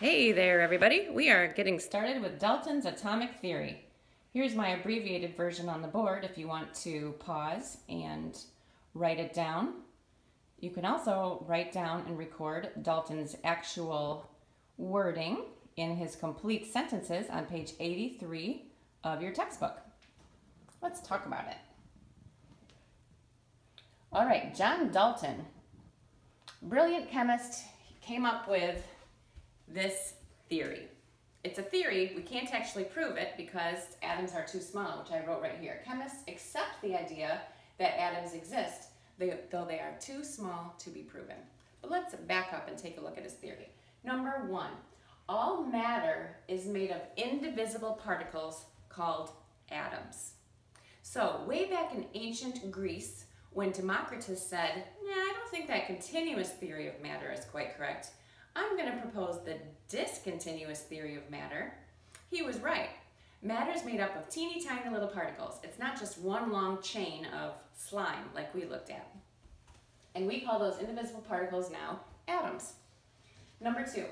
Hey there, everybody. We are getting started with Dalton's atomic theory. Here's my abbreviated version on the board if you want to pause and write it down. You can also write down and record Dalton's actual wording in his complete sentences on page 83 of your textbook. Let's talk about it. All right, John Dalton, brilliant chemist, came up with this theory. It's a theory, we can't actually prove it because atoms are too small, which I wrote right here. Chemists accept the idea that atoms exist, though they are too small to be proven. But let's back up and take a look at his theory. Number one, all matter is made of indivisible particles called atoms. So way back in ancient Greece, when Democritus said, yeah, I don't think that continuous theory of matter is quite correct, I'm going to propose the discontinuous theory of matter. He was right. Matter is made up of teeny tiny little particles. It's not just one long chain of slime like we looked at. And we call those indivisible particles now atoms. Number two,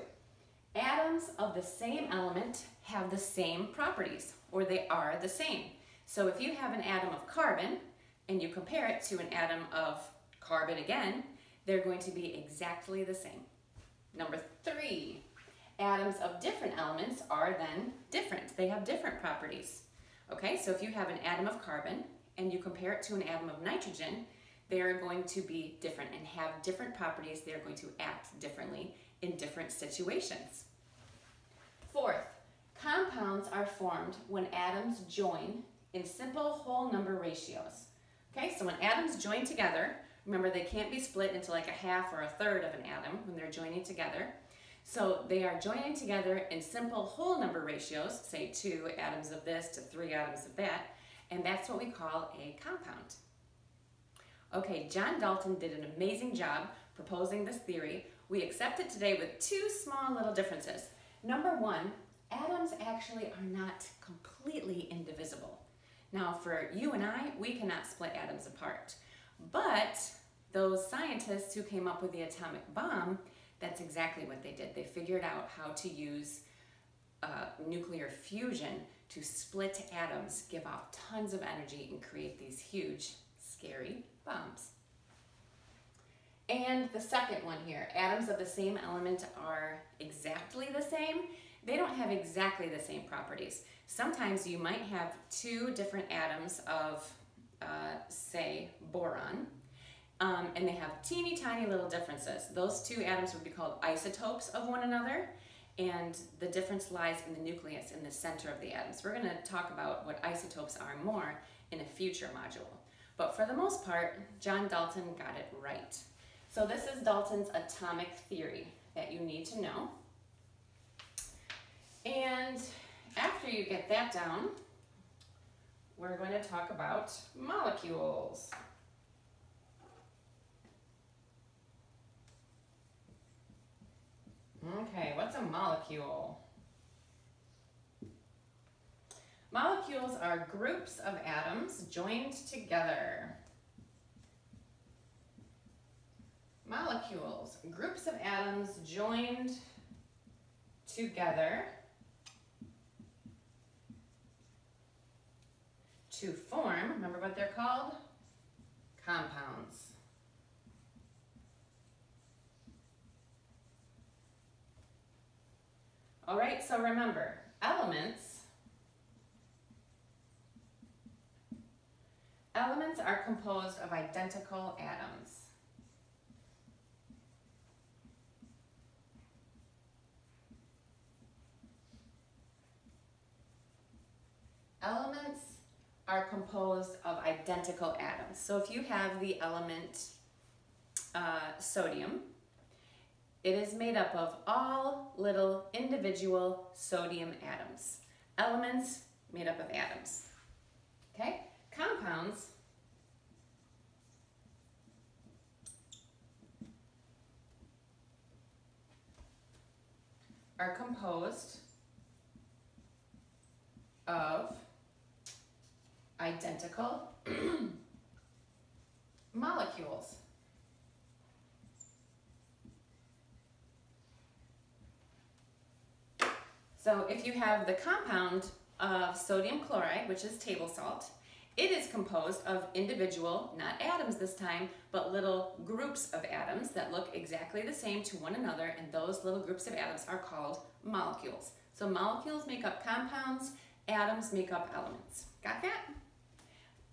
atoms of the same element have the same properties, or they are the same. So if you have an atom of carbon and you compare it to an atom of carbon again, they're going to be exactly the same. Number three, atoms of different elements are then different. They have different properties. Okay, so if you have an atom of carbon and you compare it to an atom of nitrogen, they're going to be different and have different properties. They're going to act differently in different situations. Fourth, compounds are formed when atoms join in simple whole number ratios. Okay, so when atoms join together, Remember, they can't be split into like a half or a third of an atom when they're joining together. So they are joining together in simple whole number ratios, say two atoms of this to three atoms of that, and that's what we call a compound. Okay, John Dalton did an amazing job proposing this theory. We accept it today with two small little differences. Number one, atoms actually are not completely indivisible. Now for you and I, we cannot split atoms apart. But those scientists who came up with the atomic bomb, that's exactly what they did. They figured out how to use uh, nuclear fusion to split atoms, give off tons of energy, and create these huge, scary bombs. And the second one here, atoms of the same element are exactly the same. They don't have exactly the same properties. Sometimes you might have two different atoms of, uh, say, boron, um, and they have teeny tiny little differences. Those two atoms would be called isotopes of one another, and the difference lies in the nucleus, in the center of the atoms. We're going to talk about what isotopes are more in a future module. But for the most part, John Dalton got it right. So this is Dalton's atomic theory that you need to know. And after you get that down, we're going to talk about molecules. Okay, what's a molecule? Molecules are groups of atoms joined together. Molecules, groups of atoms joined together to form, remember what they're called? Compounds. All right, so remember, elements, elements are composed of identical atoms. Elements are composed of identical atoms. So if you have the element uh, sodium, it is made up of all little individual sodium atoms. Elements made up of atoms. Okay? Compounds are composed of identical molecules. So if you have the compound of sodium chloride, which is table salt, it is composed of individual, not atoms this time, but little groups of atoms that look exactly the same to one another, and those little groups of atoms are called molecules. So molecules make up compounds, atoms make up elements. Got that?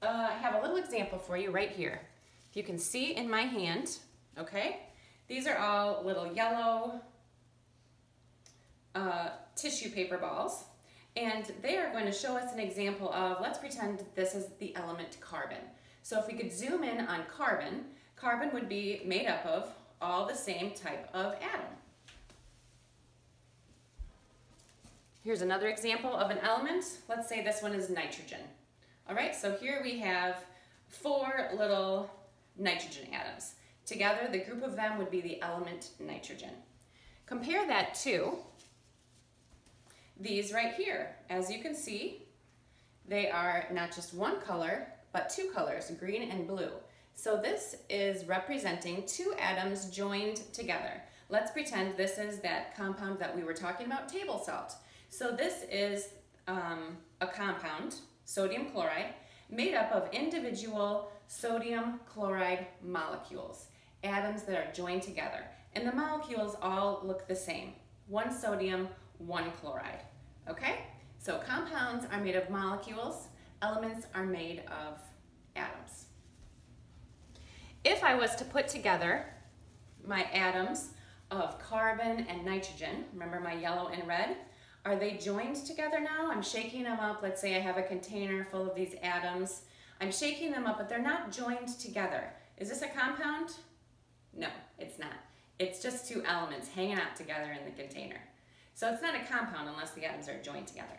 Uh, I have a little example for you right here. If you can see in my hand, okay, these are all little yellow uh, tissue paper balls. And they are going to show us an example of, let's pretend this is the element carbon. So if we could zoom in on carbon, carbon would be made up of all the same type of atom. Here's another example of an element. Let's say this one is nitrogen. All right, so here we have four little nitrogen atoms. Together, the group of them would be the element nitrogen. Compare that to these right here. As you can see, they are not just one color, but two colors, green and blue. So this is representing two atoms joined together. Let's pretend this is that compound that we were talking about, table salt. So this is um, a compound, sodium chloride, made up of individual sodium chloride molecules, atoms that are joined together. And the molecules all look the same, one sodium, one chloride. Okay? So compounds are made of molecules, elements are made of atoms. If I was to put together my atoms of carbon and nitrogen, remember my yellow and red, are they joined together now? I'm shaking them up. Let's say I have a container full of these atoms. I'm shaking them up, but they're not joined together. Is this a compound? No, it's not. It's just two elements hanging out together in the container. So it's not a compound unless the atoms are joined together.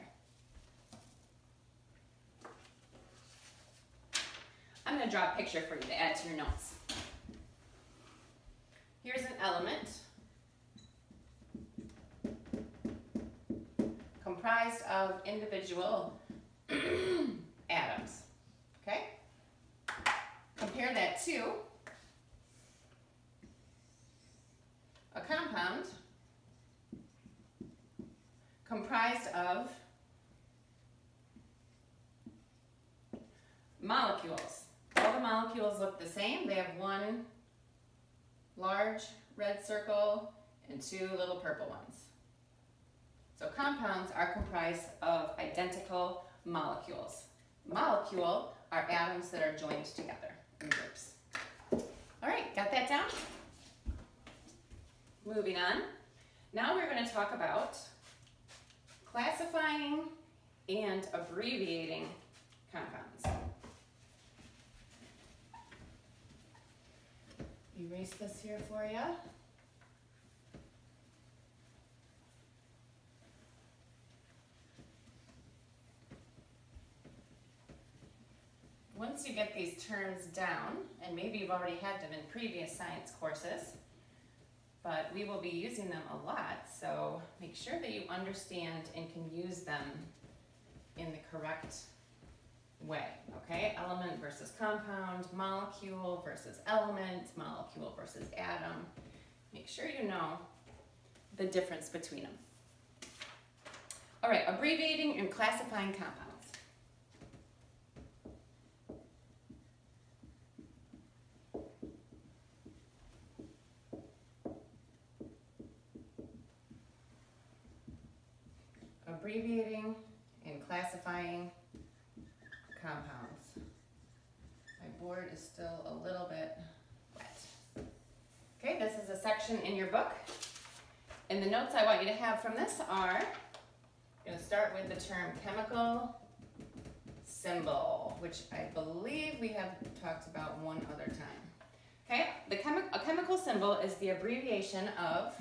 I'm going to draw a picture for you to add to your notes. Here's an element comprised of individual atoms. Okay? Compare that to a compound comprised of molecules. All the molecules look the same. They have one large red circle and two little purple ones. So compounds are comprised of identical molecules. Molecule are atoms that are joined together in groups. All right, got that down? Moving on. Now we're going to talk about classifying and abbreviating compounds. Erase this here for you. Once you get these terms down, and maybe you've already had them in previous science courses, but we will be using them a lot, so make sure that you understand and can use them in the correct way, okay? Element versus compound, molecule versus element, molecule versus atom. Make sure you know the difference between them. All right, abbreviating and classifying compounds. Abbreviating and classifying compounds. My board is still a little bit wet. Okay, this is a section in your book. And the notes I want you to have from this are, I'm to start with the term chemical symbol, which I believe we have talked about one other time. Okay, the chemi a chemical symbol is the abbreviation of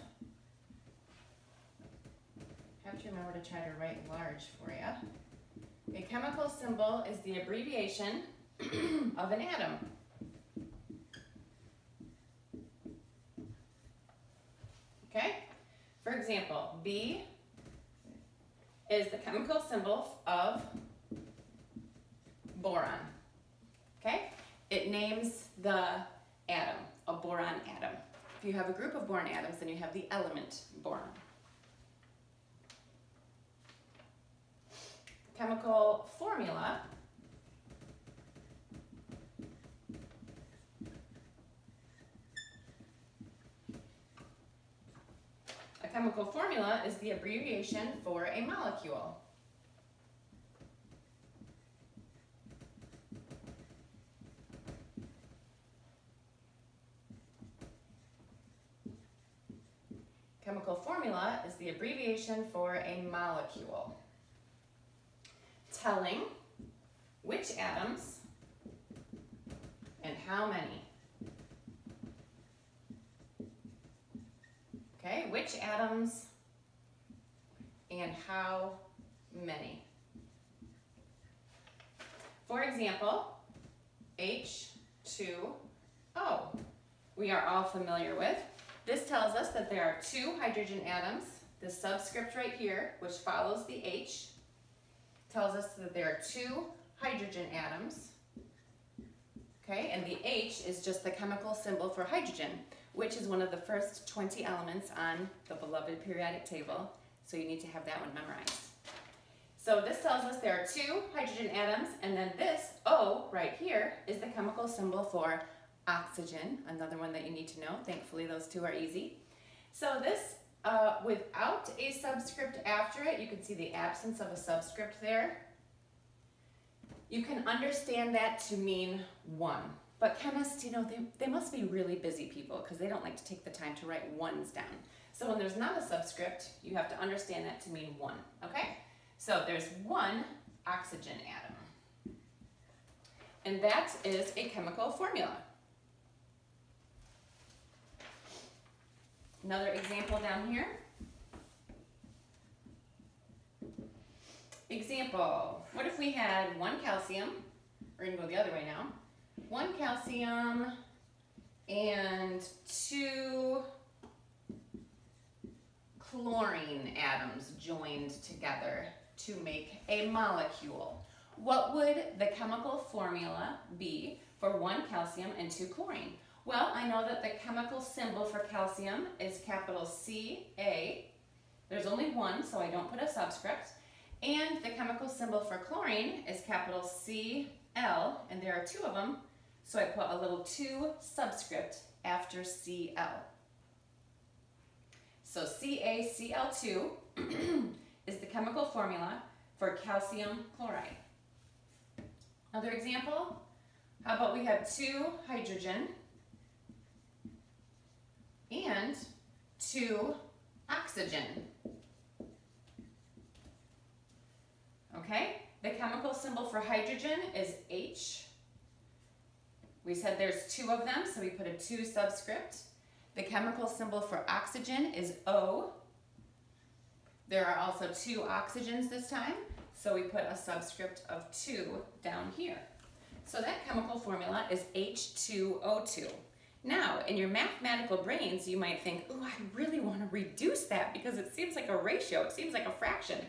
have to remember to try to write large for you. A chemical symbol is the abbreviation of an atom. Okay? For example, B is the chemical symbol of boron. Okay? It names the atom, a boron atom. If you have a group of boron atoms, then you have the element boron. chemical formula A chemical formula is the abbreviation for a molecule. Chemical formula is the abbreviation for a molecule telling which atoms and how many. Okay, which atoms and how many. For example, H2O, we are all familiar with. This tells us that there are two hydrogen atoms. The subscript right here, which follows the H, tells us that there are two hydrogen atoms. Okay, and the H is just the chemical symbol for hydrogen, which is one of the first 20 elements on the beloved periodic table. So you need to have that one memorized. So this tells us there are two hydrogen atoms, and then this O right here is the chemical symbol for oxygen, another one that you need to know. Thankfully, those two are easy. So this, uh, without a subscript after it, you can see the absence of a subscript there. You can understand that to mean one. But chemists, you know, they, they must be really busy people because they don't like to take the time to write ones down. So when there's not a subscript, you have to understand that to mean one, okay? So there's one oxygen atom. And that is a chemical formula. Another example down here. Example, what if we had one calcium, we're gonna go the other way now, one calcium and two chlorine atoms joined together to make a molecule. What would the chemical formula be for one calcium and two chlorine? Well, I know that the chemical symbol for calcium is capital C-A. There's only one, so I don't put a subscript. And the chemical symbol for chlorine is capital C-L, and there are two of them, so I put a little 2 subscript after Cl. So CaCl2 is the chemical formula for calcium chloride. Another example, how about we have two hydrogen and two oxygen. Okay, the chemical symbol for hydrogen is H. We said there's two of them, so we put a two subscript. The chemical symbol for oxygen is O. There are also two oxygens this time, so we put a subscript of two down here. So that chemical formula is H2O2. Now, in your mathematical brains, you might think, oh, I really want to reduce that because it seems like a ratio, it seems like a fraction.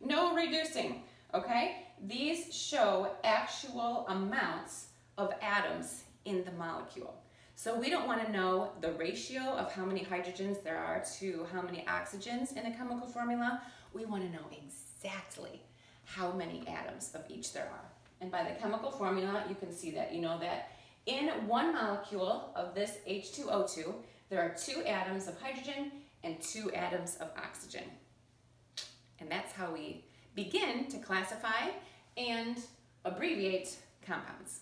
No reducing, okay? These show actual amounts of atoms in the molecule. So we don't want to know the ratio of how many hydrogens there are to how many oxygens in a chemical formula. We want to know exactly how many atoms of each there are. And by the chemical formula, you can see that. You know that in one molecule of this H2O2, there are two atoms of hydrogen and two atoms of oxygen. And that's how we begin to classify and abbreviate compounds.